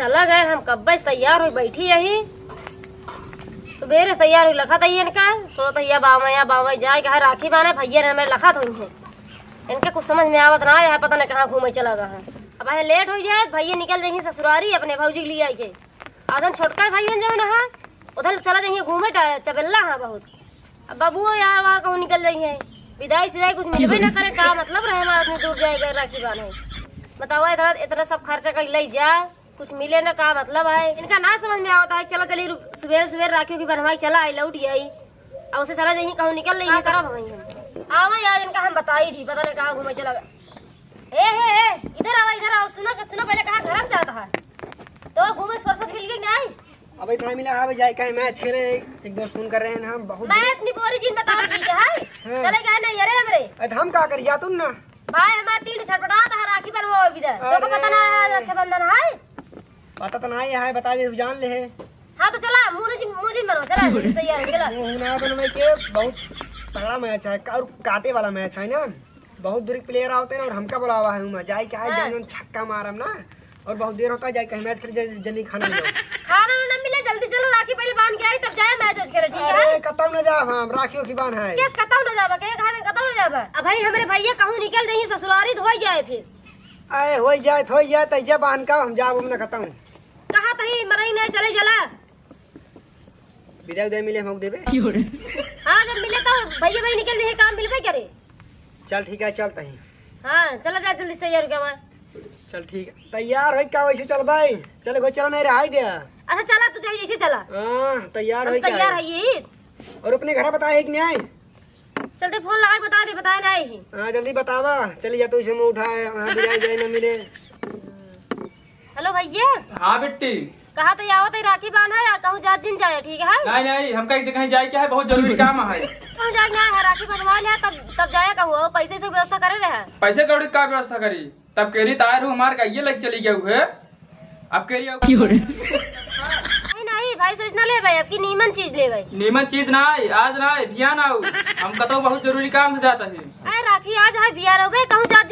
कब्बे से तैयार हुई बैठी यही। सुबेरे तैयार हुई लखा तैयार इनका सो तैया बावैया, बावै जाए कहा राखी बाने, भैया ने मेरे लखा हुई है। इनके कुछ समझ में आवत ना है पता नहीं कहाँ घूमे चला गया है। अब है लेट हो जाए, भैया निकल जाइए ससुरारी, अपने भौजी लिए आई के आदन छोटका भैया जो ना उधर चला जाएँगे घूमे चबेल्ला है बहुत। अब बाबू यार वहाँ कहूँ निकल जाइए विदाई सिदाई कुछ मिलबे ना करे, का मतलब रहे दूर जाएगा राखी बाने। बताओ इतना सब खर्चा कर ले जा। कुछ मिले ना का मतलब है? इनका ना समझ में आता है चलो चली सुबह सुबह राखियों की बनवाई चला आई लौट आई। और उसे चला जाइए कहूँ निकल रही है? करब हम आवा यार इनका हम बताई थी पता नहीं कहाँ घूमे चला गया। ए हे हे इधर आओ इधर आओ सुनो सुनो पहले कहाँ घर में जाता है। तो घूमे फुर्सत मिल गई नहीं? अब इतना मिला है जाए कहीं मैच खेले एक दोस्त फ़ोन कर रहे हैं हम बहुत मैं इतनी बोरी चीज़ बताऊँ ठीक है? हाँ। चले गए नहीं अरे हमरे। अरे हम का कर जा तुम ना। भाई हमारे तीन छटपटा था राखी बनवा इधर। तो पता ना है अच्छा बंधन है? पता तो नहीं है बता दे तू जान ले है। हाँ तो चला मुझे मुझे मरो चला तैयार हो, चला। ना बनवे के बहुत तगड़ा मैच है और काटे वाला मैच है ना। बहुत दूर प्लेयर आते हैं और हमका बुलावा है उमा जाए क्या है हाँ। जन छक्का मारम ना और बहुत देर होता है जाए कहीं मैच खेले जल्दी- खाना मिलो खाना ना मिले जल्दी चलो राखी पहले बाँध के आई तब जाए मैच खेले ठीक है? अरे कतम न जा हम राखियों की बान है। केस कतौ न जाबा के कहा कतौ न जाबा अब भाई हमारे भैया कहूँ निकल रही ससुरारी धोई जाए फिर। अरे हो जाए हो जाए तैजा बान का हम जाब हम न खतम। कहा तही मरई नहीं चले चला विदाई उदय मिले हम देबे? हाँ जब मिले तो भैया भाई निकल रही काम मिलबे करे? चल ठीक है चल तही। हाँ चला जा जल्दी से तैयार हो गया चल ठीक है। तैयार हो क्या वैसे चल भाई? चल गो चलो नहीं रहा दे अच्छा चला तू चाहिए ऐसे चला। हाँ तैयार हो तैयार है ये। और अपने घर बताए है कि नहीं आए चलते फ़ोन लगा के बता दे बताए नहीं ही। हाँ जल्दी बतावा। चली जा तो इसे मुँह उठाए वहाँ जाए न मिले। हेलो भैया। हाँ बेटी कहा तो आवत है राखी बाँध है कहूँ जा जिन जाए ठीक है? नहीं नहीं हमका एक जगह जाए क्या है? बहुत ज़रूरी काम है। कहूँ जाए ना है राखी बंधवा लिया तब तब जाए कहूँ पैसे से व्यवस्था करे रहे पैसे कौड़ी का व्यवस्था करी? तब केरी तार हूँ हमारे ये लग चली गया हुए। अब केरी नहीं नहीं भाई सोचना ले भाई आपकी नीमन चीज़ ले भाई। नीमन चीज़ ना आज ना भिया ना हम कतो बहुत ज़रूरी काम से जाता है। राखी आज है बिया हो गए कहूँ चार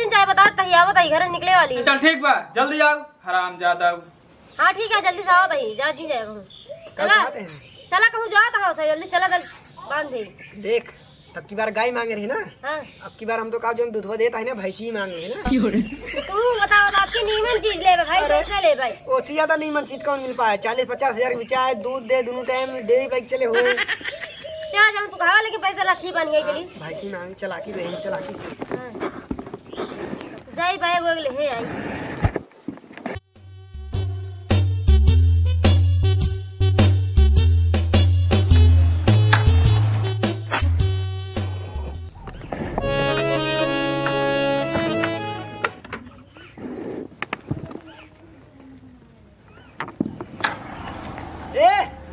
है घर निकले वाली। है। चल ठीक बा। जल्दी आओ हराम ज़्यादा हाँ ठीक है जल्दी जाओ भाई जा जी जाए चला चला कहूँ जा तो जल्दी चला जल्दी बाँध दे। देख अब की बार गाय मांगे रही ना? हाँ। अब की बार हम तो जो दूधवा देता है ना भैंसी ही मांगे है ना? तू बता बता आपकी नीमन चीज़ ले भाई अरे। ले भाई। उससे ज़्यादा नीमन चीज़ कौन मिल पाए? चालीस पचास हज़ार के बिचाए दूध दे दोनों टाइम डेयरी बाइक चले हुए क्या जाऊँ तू कहा लेकिन पैसा लाखी बन गई चली। भैंसी मांगे चलाकी बहन चलाकी। हाँ। जाई भाई वो ले हे आई।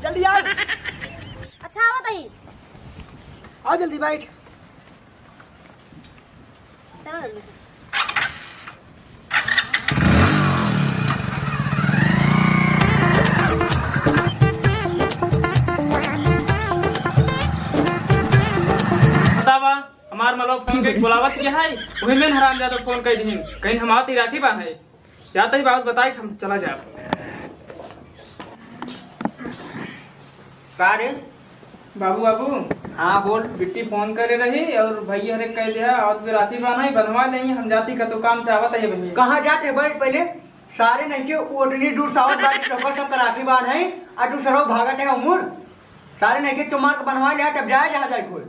जल्दी आओ अच्छा आओ तही आओ जल्दी बैठ। चलो जल्दी फ़ोन के बुलावत क्या है वही में हराम ज़्यादा फ़ोन कर दी कहीं हम आती राखी बा है जाते ही बात बताई हम चला जा का रे? बाबू बाबू। हाँ बोल। बिट्टी फ़ोन करे रही और भैया हरे कह दिया और फिर राखी बाना ही बनवा लेंगे हम जाती का तो काम से आवत है भैया। कहाँ जाते बैठ पहले। सारे नहीं के ओटली दूर सावत बाटी चौकर सब राखी बाँध है और तू सरो भागत है उमुर। सारे नहीं के तुम्हार को बनवा लिया तब जाए जहाँ जाए कोई।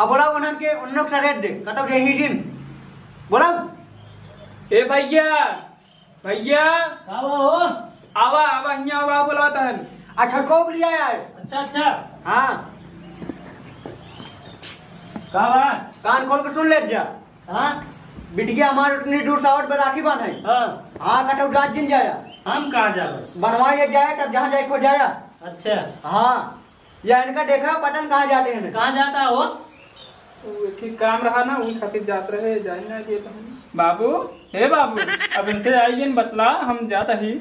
अब बोला उन्हन के उन लोग से रेट दे कतब यही दिन बोला ए भैया भैया। आवा आवा हिया आवा बुलाता है। अच्छा कोक लिया यार अच्छा अच्छा। हाँ। कहा कान खोल के सुन ले जा। हाँ। बिटिया हमारे उतनी दूर सावट पर राखी बाँध है। हाँ। हाँ कटब जात दिन जाया। हम कहाँ जा रहे बनवा लिया जाए तब जहाँ जाए को जाया। अच्छा। हाँ। या इनका देखा पटन कहाँ जाते हैं? कहाँ जाता हो? ठीक काम रहा ना वही खातिर जात रहे जाएँगे ये तो हम। बाबू हे बाबू अब इनसे आइए बतला हम जाता ही।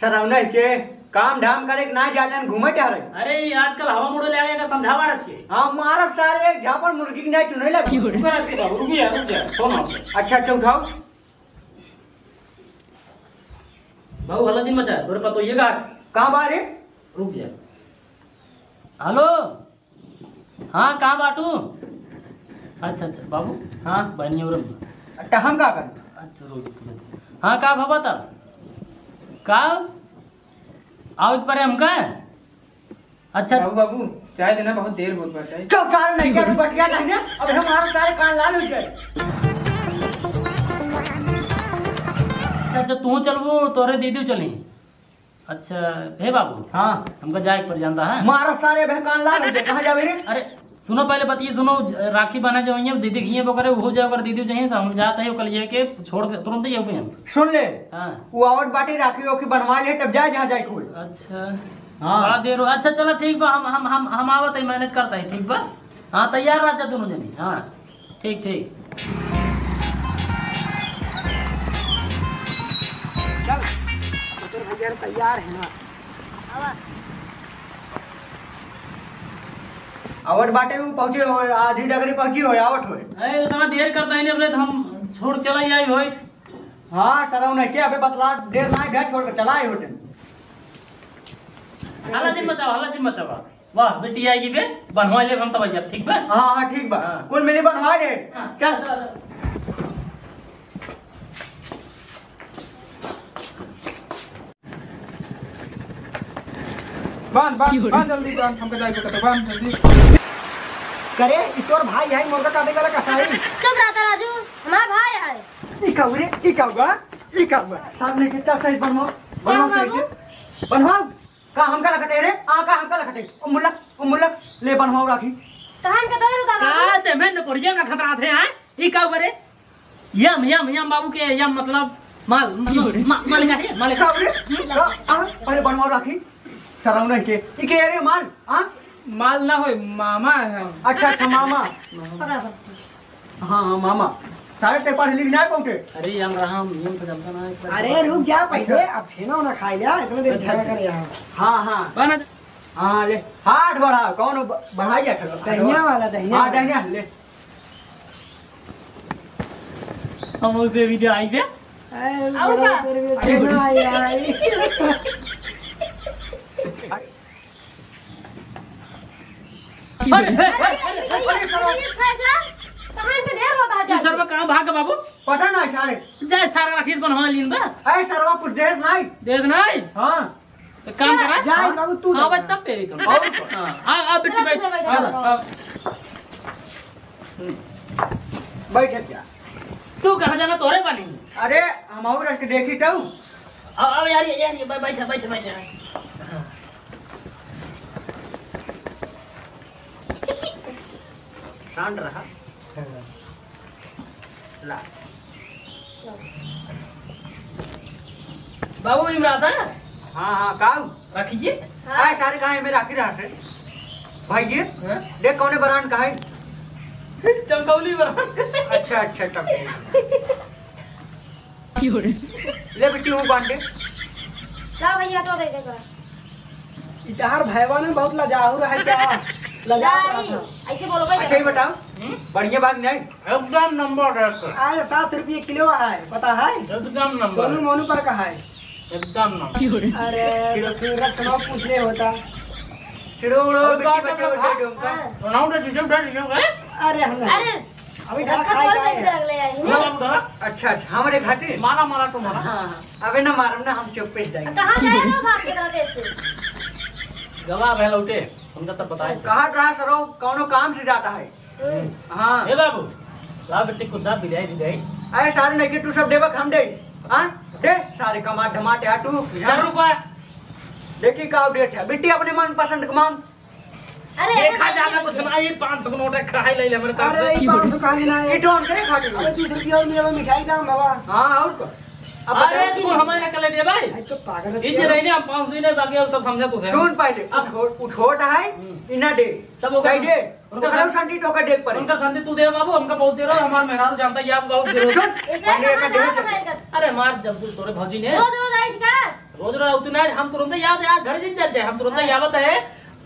सरावना के काम धाम करे के ना जाते हैं घूमे टहरे अरे आजकल हवा मुड़ो ले आएगा समझावा रस के हाँ मारब सारे झापड़ मुर्गी की नहीं चुने लगे। रुको रुकिए रुक जा फ़ोन अच्छा अच्छा उठाओ। बाबू हल्ला दिन मचा तोरे पतो ये घाट कहाँ बारे रुक जा। हेलो। हाँ कहाँ बाटू अच्छा अच्छा बाबू? हाँ? और अच्छा हम का कर? अच्छा रुक जा। हाँ का था? का आओ एक बार हमका अच्छा। बाबू बाबू चाय देना बहुत देर बहुत सारे नहीं क्या गया नहीं अब हमारा सारे कान लाल हो जाए अच्छा तू चलबू तोरे दीदी चली। अच्छा हे बाबू। हाँ। हमका जाए पर जानता है। मारा सारे भे कान लाल हो जाए कहाँ जावे रे? अरे सुनो पहले बतिए सुनो ज- राखी बना जो है दीदी खिए वगैरह हो जाए अगर दीदी चाहिए तो हम जाते हैं कल ये के छोड़ के तुरंत ही हम? सुन ले। हाँ। वो आवट बाटी राखी रोखी बनवा ले तब जाए जहाँ जाए खोल। अच्छा। हाँ। बड़ा देर हो अच्छा चलो ठीक बा हम हम हम हम आवत है मैनेज करता है ठीक बा? हाँ तैयार रह जा दोनों जनी हाँ। ठीक ठीक। चल तो तैयार है ना। आवट बाटे वो पहुँचे हो आधी डगरी पहुँची हो आवट हो अरे इतना देर करता है नहीं तो हम छोड़ चला ही आई होई हाँ सराव नहीं क्या अबे बतला देर ना घर छोड़ कर चला आए होटल हल्ला दिन मचाओ हल्ला दिन मचाओ। वाह बेटी आएगी बे बनवा ले हम तब जब ठीक बा? हाँ हाँ ठीक बा। हाँ। कुल मिली बनवा दे चल। बाँध बाँध बाँध जल्दी बाँध हमको जाए को बाँध जल्दी। करे ईश्वर भाई है मुर्गा काटे वाला कसाई चुप रहता राजू हमारा भाई है। ई कौरे ई कौगा ई कौगा सामने कितना सही बनवाओ बनवाओ क्या सही से बनवाओ? का हमका लखटे रे? आ का हमका लखटे? ओ मुल्लक ओ मुल्लक ले बनवाओ राखी। तहन के दे दादा का ते मैं न परिया का खतरा थे हैं ई का बरे यम यम यम बाबू के यम मतलब माल मा- मालिक है मालिक। का आ पहले बनवाओ राखी। नहीं के। ई के रे माल हाँ माल ना हो मामा है। अच्छा अच्छा मामा। बराबर हाँ हाँ मामा। सारे पेपर लिख नहीं पहुँचे। अरे यम रहा हम यम तो जमता ना अरे रुक जा पहले अब छेना ना खाई लिया इतना देर झगड़ा कर यहाँ हाँ हाँ। बना हाँ ले। हाथ बढ़ा कौन ब- बढ़ाई जा चलो दहिया वाला दहिया हाँ दहिया ले। हम उसे वीडियो आई पे अरे आओ बड़ा का? तेरे में छेना आई आई अरे हे, हे, ये फैसला तहन के देर होता है ये जा सर्व कहाँ भाग बाबू पता ना सारे जाए सारा रखी बनवा लीन बा अरे सरवा कुछ देर नहीं देख नहीं हाँ तो काम करा जाए बाबू तू हाँ तब पे तुम और हाँ आ आ बेटी बैठ चलो, आ, चलो, आ, बैठ जा तू कहाँ जाना तोरे बनी अरे हम और देखी तो अब यार यार बैठ बैठ बैठ शांत रहा। ला। बाबू इमरान था हाँ? हाँ काऊ। रखिए। आए सारे कहाँ है मेरा आखिर हाथ है। भाई जी देख कौन बरान का है? चमकौली बरा अच्छा अच्छा तब ले बेटी हूँ बाँध दे। ला भैया तो दे देगा इधर भैया ने बहुत लजाहू रहा क्या ऐसे बोलो भाई। अच्छा बताओ। बढ़िया बात नहीं? एकदम नंबर सात रुपये किलो है पता है? एकदम सोनू मोनू पर का है? एकदम नंबर। अरे पूछने होता। हाँ। अरे अभी है अच्छा अच्छा हमारे खाते। मारा मारा तो मारा। हाँ हाँ। अबे ना मारो ना हम चुप पे जाएँगे। कहाँ गए हो के गवाह उठे हमका तब बताए कहा रहा? सरो कौनो काम से जाता है। हाँ। हे बाबू ला बेटी कुत्ता बिदाई बिदाई अरे सारे नहीं कि तू सब देवक हम दे। हाँ? दे सारे कमा धमाटे आ तू चार रुपया देखी का डेट है। बेटी अपने मन पसंद का मांग। अरे देखा जाता कुछ ना ये पाँच सौ का नोट है खाई ले ले मेरे तरफ़ अरे से। ये पाँच सौ कहाँ लेना है। ये तो हम करे खाते अरे बीस रुपया और मेरा मिठाई दाम बाबा। हाँ और को अब अरे तू हमारे कले दे भाई? तो पागल है ये जे हम पाँच दिन बाकी सब समझा तुझे सुन पहले उठो उठोट है इना दे तब वो कही दे उनका उनका शांति टोका देख पड़े उनका शांति तू दे बाबू हमका बहुत दे रहा हमारा मेहरारू जानता है आप बहुत दे रहे सुन हो। अरे मार जब तू तोरे भौजी ने। रोज रोज आई का रोज रोज उतना हम तुरंत याद याद घर जिन जाते हैं हम तुरंत यावत है।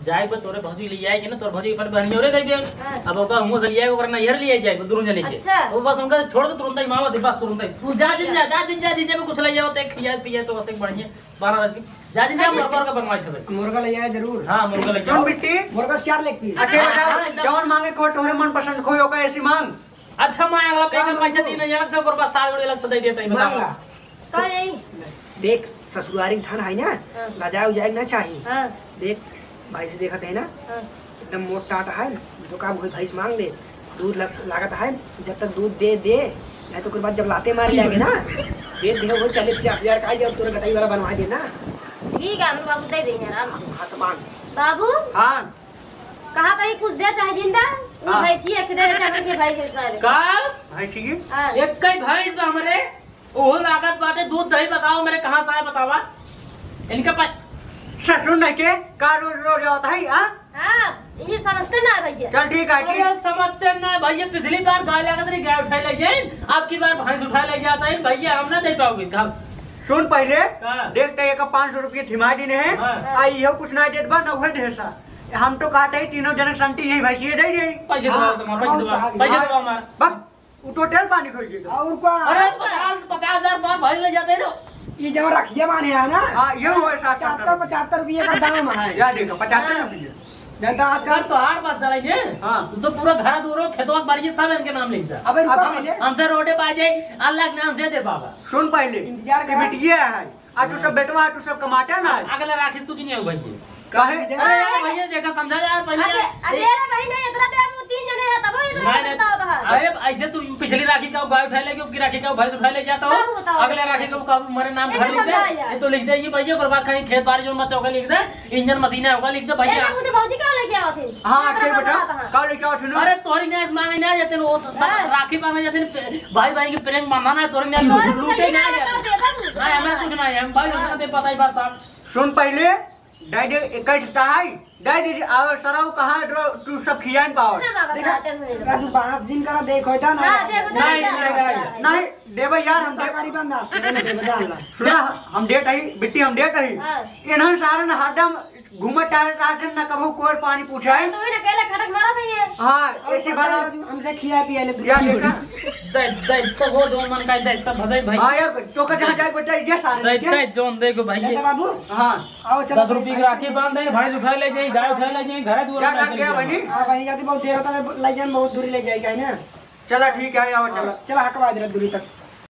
जाए बा तोरे भौजी ले जाएगी ना तोर भौजी पर बहनी और गई बेल हाँ। अब ओका हमो से लिया ओकरा ना यार ले जाए दोनों जने के अच्छा। वो बस उनका छोड़ के तुरंत ही मामा दे बस तुरंत ही। जा दिन जा जा दिन जा दिन जा कुछ ले जाओ ते खिया पिया तो वैसे बढ़िया बारह बजे जा दिन जा मरकर का बनवाई थे मुर्गा ले आए ज़रूर। हाँ मुर्गा ले सुन जाओ बिट्टी मुर्गा चार लेग पीस। अच्छे हाँ, बताओ एकदम। जौन मांगे को तोहरे मन पसंद कोई होगा ऐसी मांग। अच्छा मैं अगला पैसा पैसा तीन हज़ार से ओकर बाद साल अलग से दे देता ही मांग। बता ला का यही देख ससुरारी थान है ना? हाँ। लजाए उजाए ना चाहिए हाँ। देख भाई से देखत है ना? हाँ। एकदम मोट टाटा है तो काम कोई भैंस मांग ले दूध लागत है जब तक दूध दे दे नहीं तो उसके बाद जब लाते मार जाएँगे ना दे दे वो चले पचास हज़ार का जब तोरे गटाई वाला बनवा दे ना। ठीक है हम बाबू दे देंगे आराम। से हाथ मांग। बाबू? हाँ। कहा कहीं कुछ दे चाहे ज़िंदा? वो हाँ। भैंसी एक दे चाहे के भाई से सारे का भैंसी हाँ। एक कई भैंस हमरे। ओहो लागत बाटे दूध दही बताओ मेरे कहाँ से आए बतावा? इनका. ससुर नहीं के का रोज रोज आता है हाँ? हाँ ये समझते ना भैया। चल ठीक है अरे समझते ना भैया पिछली बार गाय लागत रही गाय उठा ले जाए अब की बार भैंस उठा ले जाता है भैया हम ना दे पाओगे हम सुन पहले हाँ। देखते एक पाँच सौ रुपये थिमा दी है। हाँ। आई यो कुछ ना देत बा ना वही ढेसा हम तो कहते हैं तीनों जनक संटी यही भैंसी दे दे पैसे दो तुम्हारे पैसे दो पैसे दो हमारे। बस टोटल पानी खोल और का अरे पचास पचास हज़ार बार भाई ले जाते रहो ये जब रखिए माने है ना हाँ ये हुआ पचहत्तर पचहत्तर रुपये का दाम है। या देखो पचास रुपये। घर तो हार बात हाँ। तो पूरा घर दूर खेतों के सब इनके नाम लिख दे अबे अब- हमसे रोडे पा जाए अल्लाह के नाम दे दे बाबा। सुन पहले इंतज़ार करा। बिटिया है। आ तू सब बेटवा तू सब कमाता ना? अगला राखी तू की नहीं हो भाई काहे? अरे भैया देखा समझा यार पहले अरे भाई नहीं इतना वो तीन जने हैं तब वो इतना नहीं बताओ बाहर अरे ऐसे तू पिछली राखी का गाय उठा लेगी उसकी राखी का भैंस उठा ले जाता हो। अगले राखी का उसका हमारे नाम घर ऐसे लिख दे। ये तो लिख दे ये भैया पर बात कहीं खेत बाड़ी जो मत होगा लिख दे। इंजन मशीन होगा लिख दे भैया। मुझे भौजी क्या लेके आओ थे हाँ ठीक बेटा। कल लेके आओ सुनो अरे तोरी ने मांगे ना जाते वो हाँ। राखी मांगे जाते भाई भाई की प्रेम बांधना है तोरी ने लूटे ना। जाते तो नहीं हमें कुछ नहीं है हम भाई हमको पता ही बात सुन पहले डैडी इकट्ठ है डैडी आओ सराव कहाँ टू तू सब खियान पाओ ना देखा। राजू बाप दिन करा देखो था ना नहीं, नहीं नहीं, नहीं यार हम दे बंद ला सुना हम डेट आई बिट्टी हम डेट आई। इन्हन सारन हरदम टारत टारत न कभू कोई पानी पूछाए। तो ये। हाँ ऐसी बात हमसे खिया पिया ले या बेटा दे दे तो वो जो मन का दे तो भजाई भाई। हाँ तो का जहाँ जाए बेटा ये दे सारे दे जोन दे को भाई बेटा बाबू हाँ। आओ चलो। दस रुपये की राखी बाँध दे भाई उठा ले जाए गाय उठा ले जाए घर दूर। क्या बनी हाँ भाई जाती बहुत देर होता है ले जान बहुत दूरी ले जाएगा है ना? चला ठीक है आओ चला। चला हकवा दे दूरी तक।